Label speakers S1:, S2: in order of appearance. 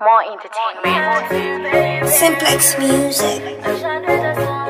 S1: More entertainment.
S2: Simplex Music.